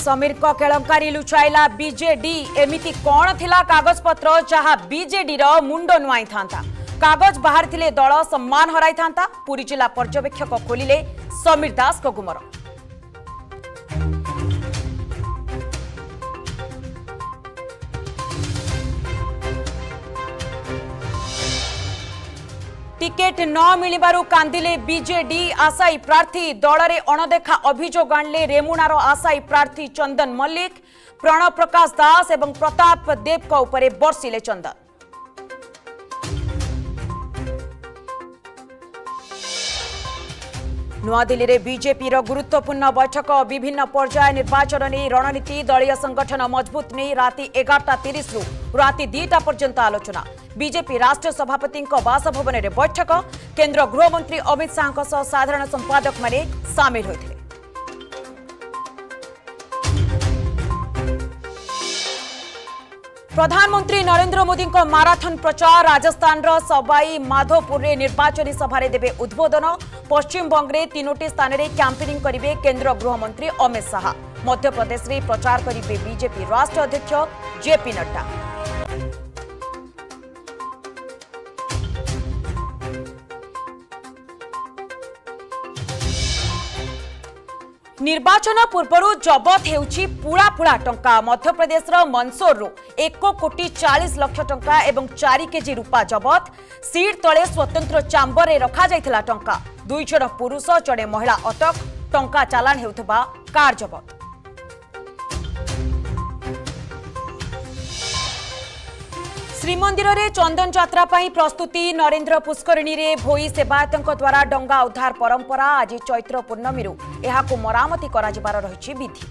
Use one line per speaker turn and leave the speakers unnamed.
समीरको केलङ्कारी लुचाइला BJD विजेडि कागजपत्र जहां थागजपत्र जहाँ नुआई था कागज बाहर दल सम्मान हर पूरी जिला पर्यवेक्षक खोलें समीर दास गुमर ଟିକେଟ୍ ନ ମିଳିବାରୁ କାନ୍ଦିଲେ ବିଜେଡି ଆଶାୟୀ ପ୍ରାର୍ଥୀ ଦଳରେ ଅଣଦେଖା ଅଭିଯୋଗ ଆଣିଲେ ରେମୁଣାର ଆଶାୟୀ ପ୍ରାର୍ଥୀ ଚନ୍ଦନ ମଲ୍ଲିକ ପ୍ରଣବ ପ୍ରକାଶ ଦାସ ଏବଂ ପ୍ରତାପ ଦେବଙ୍କ ଉପରେ ବର୍ଷିଲେ ଚନ୍ଦନ ନୂଆଦିଲ୍ଲୀରେ ବିଜେପିର ଗୁରୁତ୍ୱପୂର୍ଣ୍ଣ ବୈଠକ ବିଭିନ୍ନ ପର୍ଯ୍ୟାୟ ନିର୍ବାଚନ ନେଇ ରଣନୀତି ଦଳୀୟ ସଂଗଠନ ମଜବୁତ ନେଇ ରାତି ଏଗାରଟା ତିରିଶରୁ ରାତି ଦୁଇଟା ପର୍ଯ୍ୟନ୍ତ ଆଲୋଚନା ବିଜେପି ରାଷ୍ଟ୍ରୀୟ ସଭାପତିଙ୍କ ବାସଭବନରେ ବୈଠକ କେନ୍ଦ୍ର ଗୃହମନ୍ତ୍ରୀ ଅମିତ ଶାହଙ୍କ ସହ ସାଧାରଣ ସମ୍ପାଦକମାନେ ସାମିଲ ହୋଇଥିଲେ ପ୍ରଧାନମନ୍ତ୍ରୀ ନରେନ୍ଦ୍ର ମୋଦିଙ୍କ ମାରାଥନ୍ ପ୍ରଚାର ରାଜସ୍ଥାନର ସବାଇ ମାଧୋପୁରରେ ନିର୍ବାଚନୀ ସଭାରେ ଦେବେ ଉଦ୍ବୋଧନ ପଶ୍ଚିମବଙ୍ଗରେ ତିନୋଟି ସ୍ଥାନରେ କ୍ୟାମ୍ପେନିଂ କରିବେ କେନ୍ଦ୍ର ଗୃହମନ୍ତ୍ରୀ ଅମିତ ଶାହା ମଧ୍ୟପ୍ରଦେଶରେ ପ୍ରଚାର କରିବେ ବିଜେପି ରାଷ୍ଟ୍ରୀୟ ଅଧ୍ୟକ୍ଷ ଜେପି ନଡ୍ଡା নির্বাচন পূর্বর জবত হেউচি পুড়া পুড়া টঙ্কা মধ্যপ্রদেশর মনসোরু এক কোটি চাশ লক্ষ টঙ্কা এবং চারি কেজি রূপা জবত সিট তলে স্বতন্ত্র চাম্বরে রখাই টঙ্কা দুই জন পুরুষ জনে মহিলা অটক টঙ্কা চালাণ হেউথবা কার জবত ଶ୍ରୀମନ୍ଦିରରେ ଚନ୍ଦନ ଯାତ୍ରା ପାଇଁ ପ୍ରସ୍ତୁତି ନରେନ୍ଦ୍ର ପୁଷ୍କରିଣୀରେ ଭୋଇ ସେବାୟତଙ୍କ ଦ୍ୱାରା ଡଙ୍ଗା ଉଦ୍ଧାର ପରମ୍ପରା ଆଜି ଚୈତ୍ର ପୂର୍ଣ୍ଣମୀରୁ ଏହାକୁ ମରାମତି କରାଯିବାର ରହିଛି ବିଧି